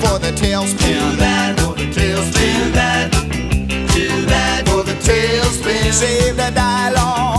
for the tailspin. Too bad for the tailspin. Too bad. Too bad for the tailspin. Save the dialogue.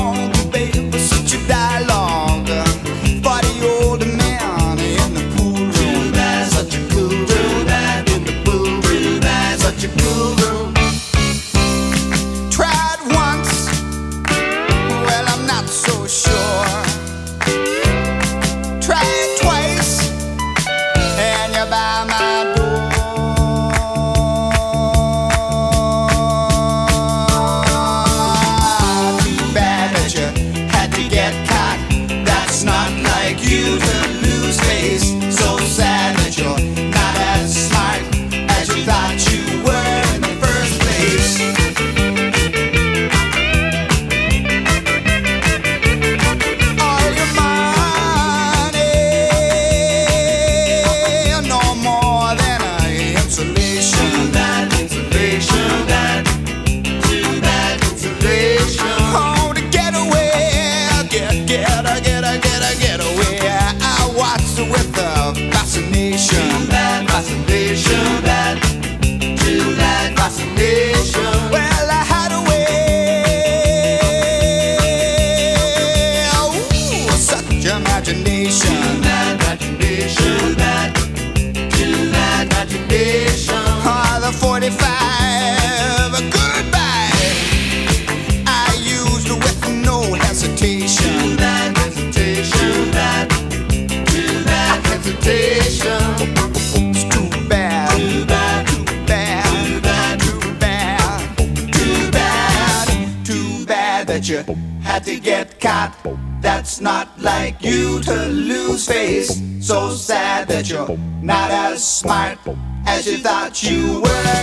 that you had to get caught. That's not like you to lose face. So sad that you're not as smart as you thought you were.